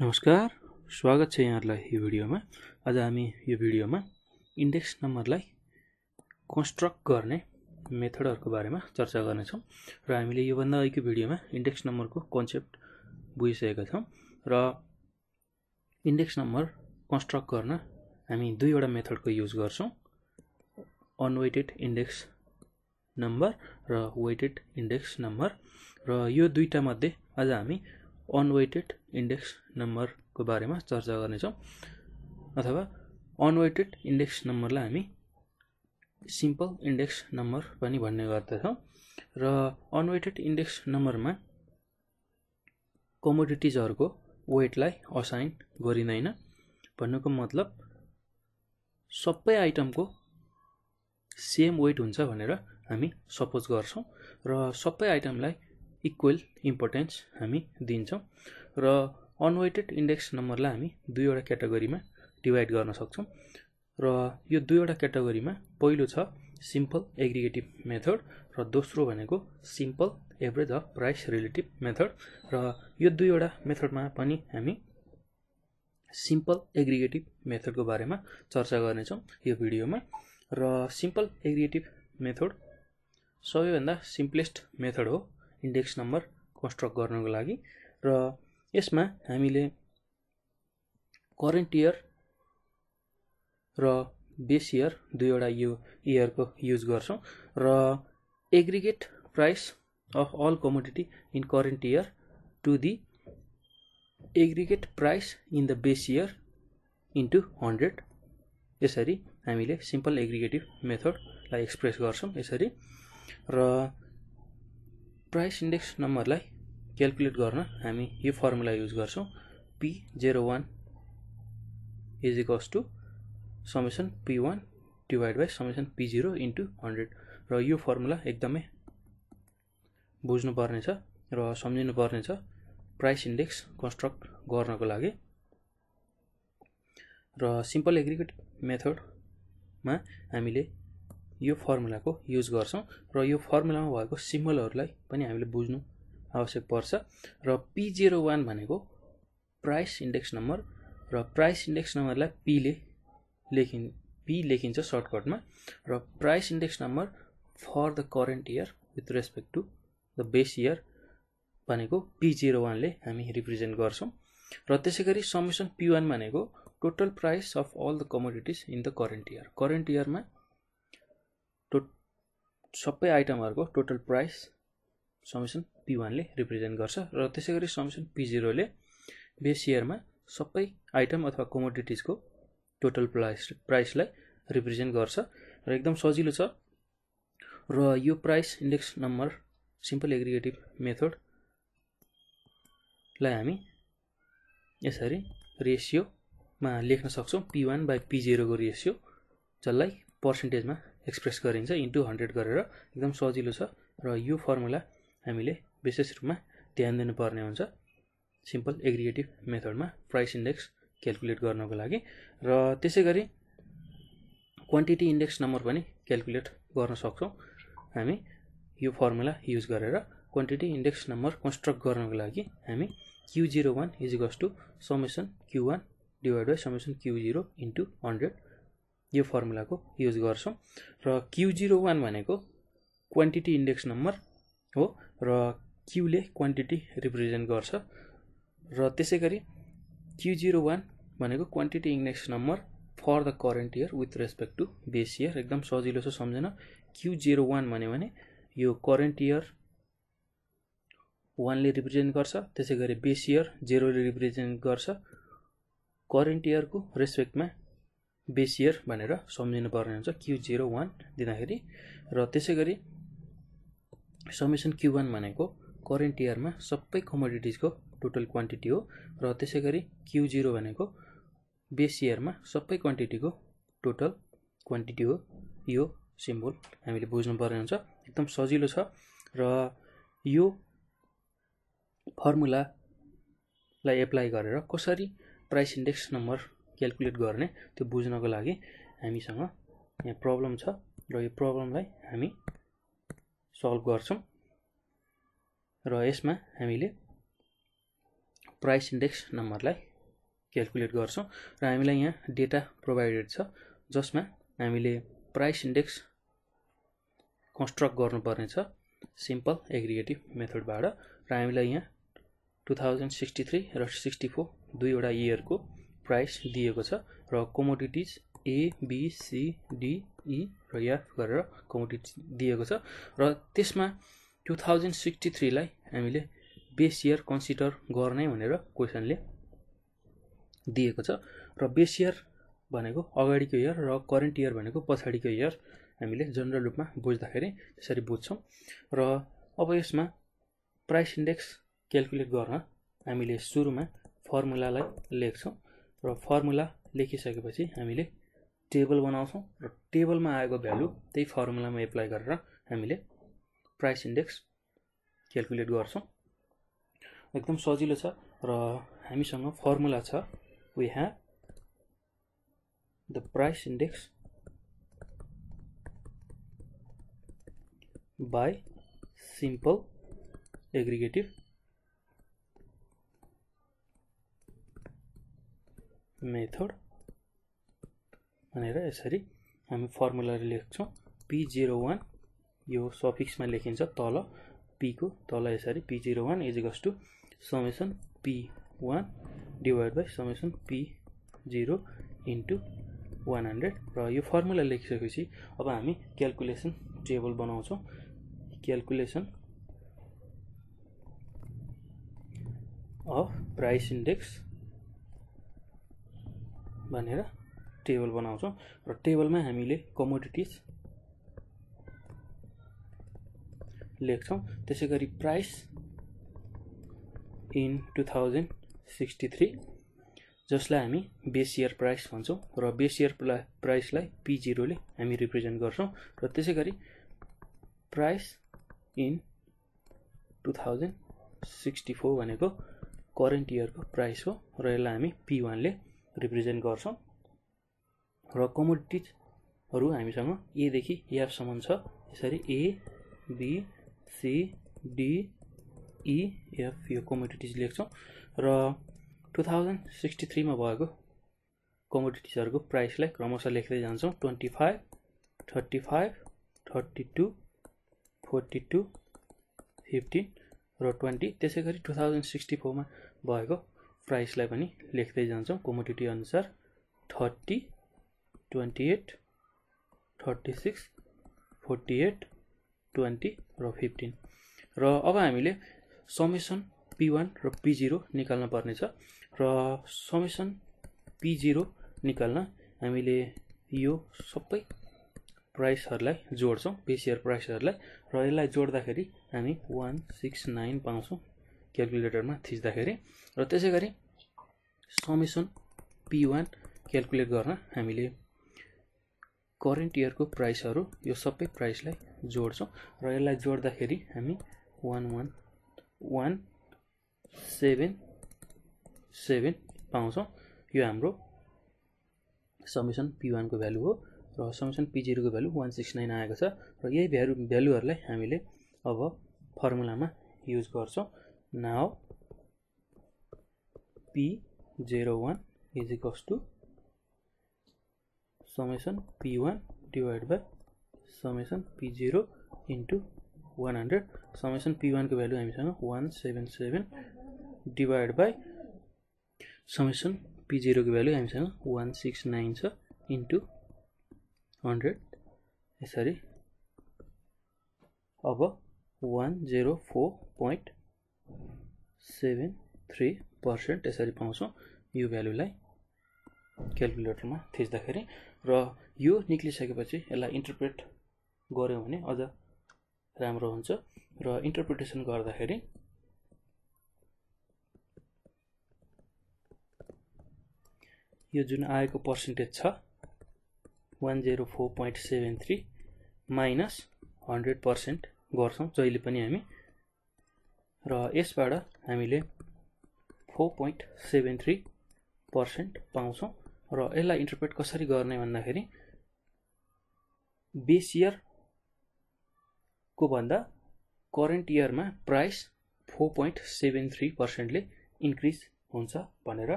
नमस्कार स्वागत छ यहाँहरूलाई यो भिडियोमा। आज हामी यो भिडियोमा इन्डेक्स नम्बरलाई कन्स्ट्रक्ट गर्ने मेथडहरूको बारेमा चर्चा गर्नेछौँ र हामीले योभन्दा अघिको भिडियोमा इन्डेक्स नम्बरको कन्सेप्ट बुझिसकेका छौँ र इन्डेक्स नम्बर कन्स्ट्रक्ट गर्न हामी दुईवटा मेथडको युज गर्छौँ। अनवेटेड इन्डेक्स नम्बर र वेटेड इन्डेक्स नम्बर र यो दुईवटा मध्ये आज हामी अनवेटेड इन्डेक्स नम्बरको बारेमा चर्चा गर्नेछौँ। अथवा अनवेटेड इन्डेक्स नम्बरलाई हामी सिम्पल इन्डेक्स नम्बर पनि भन्ने गर्दछौँ र अनवेटेड इन्डेक्स नम्बरमा कमोडिटिजहरूको वेटलाई असाइन गरिँदैन। भन्नुको मतलब सबै आइटमको सेम वेट हुन्छ भनेर हामी सपोज गर्छौँ र सबै आइटमलाई इक्वल इम्पोर्टेन्स हामी दिन्छौँ। र अनवेटेड इन्डेक्स नम्बरलाई हामी दुईवटा क्याटेगोरीमा डिभाइड गर्न सक्छौँ। र यो दुईवटा क्याटेगोरीमा पहिलो छ सिम्पल एग्रिगेटिभ मेथड र दोस्रो भनेको simple average of price relative method र यो दुईवटा मेथडमा पनि हामी सिम्पल एग्रिगेटिभ मेथडको बारेमा चर्चा गर्नेछौँ यो भिडियोमा। र सिम्पल एग्रिगेटिभ मेथड सबैभन्दा सिम्पलेस्ट मेथड हो। इन्डेक्स नम्बर कन्स्ट्रक्ट गर्नको लागि। र यसमा हामीले करेन्ट इयर र बेस इयर दुईवटा यो इयरको युज गर्छौँ र aggregate price of all commodity in current year to the aggregate price in the base year into hundred यसरी हामीले सिम्पल एग्रिगेटिभ मेथडलाई एक्सप्रेस गर्छौँ यसरी र प्राइस इन्डेक्स नम्बरलाई क्यालकुलेट गर्न हामी यो फर्मुला युज गर्छौँ। P zero one is equals to summation P one divide by summation P zero into hundred र यो फर्मुला एकदमै बुझ्नुपर्ने छ र सम्झिनुपर्ने छ प्राइस इन्डेक्स कन्स्ट्रक्ट गर्नको लागि। र सिम्पल एग्रिगेट मेथडमा हामीले यो फर्मुलाको युज गर्छौँ। र यो फर्मुलामा भएको सिम्बलहरूलाई पनि हामीले बुझ्नु आवश्यक पर्छ। र पी जिरो वान भनेको प्राइस इन्डेक्स नम्बर र प्राइस इन्डेक्स नम्बरलाई पीले लेखिन् पी लेखिन्छ सर्टकटमा र price index number for the current year with respect to the base year भनेको पी जिरो वानले हामी रिप्रेजेन्ट गर्छौँ। र त्यसै गरी समेसन पी वान भनेको total price of all the commodities in the current year current इयरमा टो सबै आइटमहरूको टोटल प्राइस समेसन पी वानले रिप्रेजेन्ट गर्छ र त्यसै गरी समेसन पी जिरोले बेस इयरमा सबै आइटम अथवा कमोडिटिजको टोटल प्राइस प्राइसलाई रिप्रेजेन्ट गर्छ र एकदम सजिलो छ र यो price index number simple aggregative मेथडलाई हामी यसरी रेसियोमा लेख्न सक्छौँ। पी वान बाई पी जिरोको रेसियो जसलाई पर्सेन्टेजमा एक्सप्रेस गरिन्छ इन्टु हन्ड्रेड गरेर। एकदम सजिलो छ र यो फर्मुला हामीले विशेष रूपमा ध्यान दिनुपर्ने हुन्छ। सिम्पल एग्रिगेटिभ मेथडमा प्राइस इन्डेक्स क्यालकुलेट गर्नको लागि र त्यसै गरी क्वान्टिटी इन्डेक्स नम्बर पनि क्यालकुलेट गर्न सक्छौँ। हामी यो फर्मुला युज गरेर क्वान्टिटी इन्डेक्स नम्बर कन्स्ट्रक्ट गर्नको लागि हामी Q zero one is equals to summation Q one divide by summation Q zero into hundred यो फर्मुलाको युज गर्छौँ। र क्यु जिरो वान भनेको क्वान्टिटी इन्डेक्स नम्बर हो। र क्युले क्वान्टिटी रिप्रेजेन्ट गर्छ। र त्यसै गरी क्यु जिरो वान भनेको quantity index number for the current year with respect to base year. एकदम सजिलो छ सम्झन। क्यु जिरो वान भन्यो भने यो करेन्ट इयर वानले रिप्रेजेन्ट गर्छ त्यसै गरी बेस इयर जेरोले रिप्रेजेन्ट गर्छ। करेन्ट इयरको रेस्पेक्टमा बेस इयर भनेर सम्झिनु पर्ने हुन्छ क्यु जिरो वान दिँदाखेरि। र त्यसै गरी समेसन क्यु वान भनेको करेन्ट इयरमा सबै कमोडिटिजको टोटल क्वान्टिटी हो र त्यसै गरी क्यु जिरो भनेको बेस इयरमा सबै क्वान्टिटीको टोटल क्वान्टिटी हो। यो सिम्बल हामीले बुझ्नुपर्ने हुन्छ। एकदम सजिलो छ र यो फर्मुलालाई एप्लाई गरेर कसरी प्राइस इन्डेक्स नम्बर क्यालकुलेट गर्ने त्यो बुझ्नको लागि हामीसँग यहाँ प्रब्लम छ र यो प्रब्लमलाई हामी सल्भ गर्छौँ। र यसमा हामीले प्राइस इन्डेक्स नम्बरलाई क्यालकुलेट गर्छौँ र हामीलाई यहाँ डेटा प्रोभाइडेड छ जसमा हामीले प्राइस इन्डेक्स कन्स्ट्रक्ट गर्नुपर्ने छ सिम्पल एग्रिगेटिभ मेथडबाट र हामीलाई यहाँ टु थाउजन्ड सिक्सटी थ्री र सिक्सटी फोर दुईवटा इयरको प्राइस दिएको छ र कमोडिटिज एबिसिडिई र एफ गरेर कमोडिटिज दिएको छ। र त्यसमा टु थाउजन्ड सिक्सटी थ्रीलाई हामीले बेस इयर कन्सिडर गर्ने भनेर क्वेसनले दिएको छ। र बेस इयर भनेको अगाडिको इयर र करेन्ट इयर भनेको पछाडिको इयर हामीले जनरल रूपमा बुझ्दाखेरि त्यसरी बुझ्छौँ। र अब यसमा प्राइस इन्डेक्स क्यालकुलेट गर्न हामीले सुरुमा फर्मुलालाई लेख्छौँ। र फर्मुला लेखिसकेपछि हामीले टेबल बनाउँछौँ र टेबलमा आएको भ्यालु त्यही फर्मुलामा एप्लाई गरेर हामीले प्राइस इन्डेक्स क्यालकुलेट गर्छौँ। एकदम सजिलो छ र हामीसँग फर्मुला छ। We have the price index by simple aggregative method भनेर यसरी हामी फर्मुला लेख्छौँ पी जिरो वान यो सफिक्समा लेखिन्छ तल। पीको तल यसरी P zero one is equals to summation P one divide by summation P zero into one hundred र यो फर्मुला लेखिसकेपछि अब हामी क्यालकुलेसन टेबल बनाउँछौँ। क्यालकुलेसन अफ प्राइस इन्डेक्स भनेर टेबल बनाउँछौँ र टेबलमा हामीले कमोडिटिज लेख्छौँ। त्यसै गरी price in two thousand sixty three जसलाई हामी बेस इयर प्राइस भन्छौँ र बेस इयर प्राइसलाई पी जिरोले हामी रिप्रेजेन्ट गर्छौँ र त्यसै गरी price in two thousand sixty four भनेको करेन्ट इयरको प्राइस हो र यसलाई हामी पी वानले रिप्रेजेन्ट गर्छौँ। र कमोडिटिजहरू हामीसँग एदेखि एफसम्म छ। यसरी A B C D E F यो कमोडिटिज लेख्छौँ। र टु थाउजन्ड सिक्सटी थ्रीमा भएको कमोडिटिजहरूको प्राइसलाई क्रमशः लेख्दै जान्छौँ। Twenty five thirty five thirty two forty two fifteen र ट्वेन्टी त्यसै गरी टु थाउजन्ड सिक्सटी फोरमा भएको प्राइसलाई पनि लेख्दै जान्छौँ। कमोडिटी अनुसार thirty twenty eight thirty six forty eight twenty र फिफ्टिन र अब हामीले समेसन पी वान र पी निकाल्न पर्नेछ। र समेसन पी जिरो निकाल्न हामीले यो सबै प्राइसहरूलाई जोड्छौँ पेसियर प्राइसहरूलाई र यसलाई जोड्दाखेरि हामी वान सिक्स नाइन पाउँछौँ क्यालकुलेटरमा थिच्दाखेरि। र त्यसै गरी समेसन पी वान क्यालकुलेट गर्न हामीले करेन्ट इयरको प्राइसहरू यो सबै प्राइसलाई जोड्छौँ र यसलाई जोड्दाखेरि हामी one one one seven seven पाउँछौँ। यो हाम्रो समेसन पी वानको भ्यालु हो र समेसन पी जिरोको भ्यालु वान सिक्स नाइन आएको छ र यही भ्यालु भ्यालुहरूलाई हामीले अब फर्मुलामा युज गर्छौँ। Now P zero one is equals to summation p1 divided by summation p0 into 100 summation p1 को भ्यालु हामीसँग one seven seven divide by summation P जिरोको value हामीसँग वान सिक्स नाइन छ इन्टु हन्ड्रेड यसरी अब one zero four point seven three percent यसरी पाउँछौँ यो भ्यालुलाई क्यालकुलेटरमा थिच्दाखेरि र यो निक्लिसकेपछि यसलाई इन्टरप्रेट गऱ्यौँ भने अझ राम्रो हुन्छ र इन्टरप्रिटेसन गर्दाखेरि यो जुन आएको पर्सेन्टेज छ one zero four point seven three minus hundred percent गर्छौँ जहिले पनि हामी। र यसबाट हामीले four point seven three percent पाउँछौँ। र यसलाई इन्टरप्रेट कसरी गर्ने भन्दाखेरि बेस इयरको भन्दा करेन्ट इयरमा price four point seven three पर्सेन्टले increase हुन्छ भनेर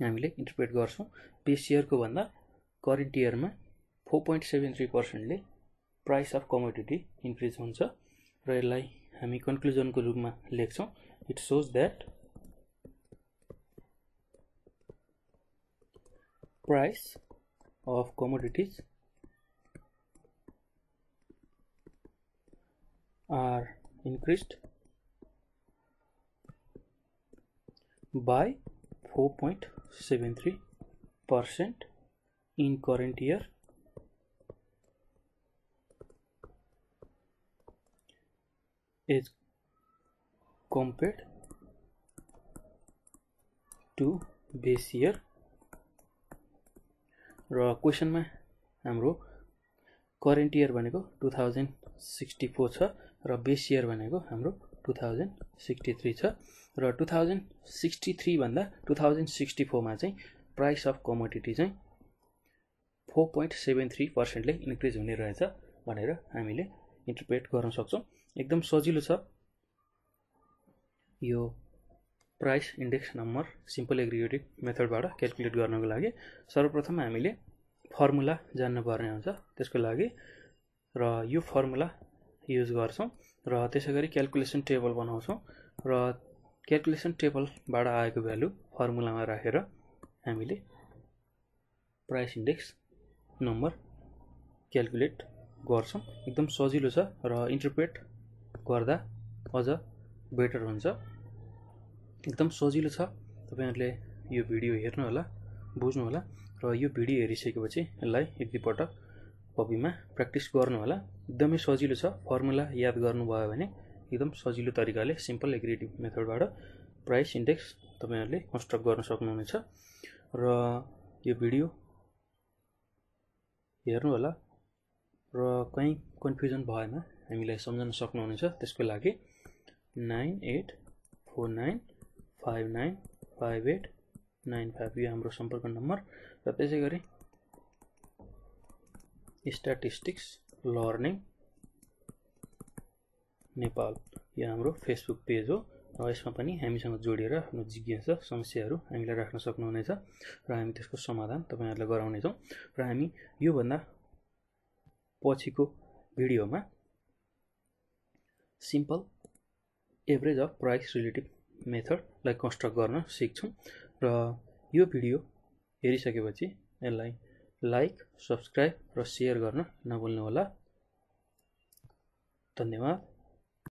हामीले इन्टरप्रेट गर्छौँ। बेस इयरको भन्दा करेन्ट इयरमा फोर पोइन्ट सेभेन थ्री पर्सेन्टले प्राइस अफ कमोडिटी इन्क्रिज हुन्छ। र यसलाई हामी कन्क्लुजनको रूपमा लेख्छौँ। It shows that price of commodities are increased by 4.73 percent in current year. Is compared to base year र क्वेसनमा हाम्रो करेन्ट इयर भनेको टु थाउजन्ड सिक्सटी फोर छ र बेस इयर भनेको हाम्रो टु थाउजन्ड सिक्सटी थ्री छ र टु थाउजन्ड सिक्सटी थ्रीभन्दा टु थाउजन्ड सिक्सटी फोरमा चाहिँ प्राइस अफ कमोडिटी चाहिँ फोर पोइन्ट सेभेन थ्री पर्सेन्टले इन्क्रिज हुने रहेछ भनेर हामीले इन्टरप्रेट गर्न सक्छौँ। एकदम सजिलो छ। यो price index number simple aggregative मेथडबाट calculate गर्नको लागि सर्वप्रथम हामीले फर्मुला जान्नुपर्ने हुन्छ। त्यसको लागि र यो फर्मुला युज गर्छौँ र त्यसै गरी क्यालकुलेसन टेबल बनाउँछौँ र क्यालकुलेसन टेबलबाट आएको भ्यालु फर्मुलामा राखेर हामीले प्राइस इन्डेक्स नम्बर क्यालकुलेट गर्छौँ। एकदम सजिलो छ र इन्टरप्रेट गर्दा अझ बेटर हुन्छ। एकदम सजिलो छ। तपाईँहरूले यो भिडियो हेर्नु होला बुझ्नु होला र यो भिडियो हेरिसकेपछि यसलाई एक दुईपटक कपीमा प्र्याक्टिस गर्नु होला। एकदमै सजिलो छ। फर्मुला याद गर्नुभयो भने एकदम सजिलो तरिकाले सिम्पल एग्रेटिभ मेथडबाट प्राइस इन्डेक्स तपाईँहरूले कन्स्ट्रक्ट गर्न सक्नुहुनेछ। र यो भिडियो हेर्नु होला र कहीँ कन्फ्युजन भएमा हामीलाई सम्झाउन सक्नुहुनेछ। त्यसको लागि nine eight four nine five nine five eight nine five यो हाम्रो सम्पर्क नम्बर। र त्यसै गरी स्ट्याटिस्टिक्स लर्निङ नेपाल यो हाम्रो फेसबुक पेज हो। र यसमा पनि हामीसँग जोडिएर आफ्नो जिज्ञासा समस्याहरू हामीलाई राख्न सक्नुहुनेछ र हामी त्यसको समाधान तपाईँहरूलाई गराउनेछौँ। र हामी योभन्दा पछिको भिडियोमा simple average of price relative मेथडलाई construct गर्न सिक्छौँ र यो भिडियो हेरिसकेपछि यसलाई लाइक सब्सक्राइब र सेयर गर्न नभुल्नुहोला। धन्यवाद।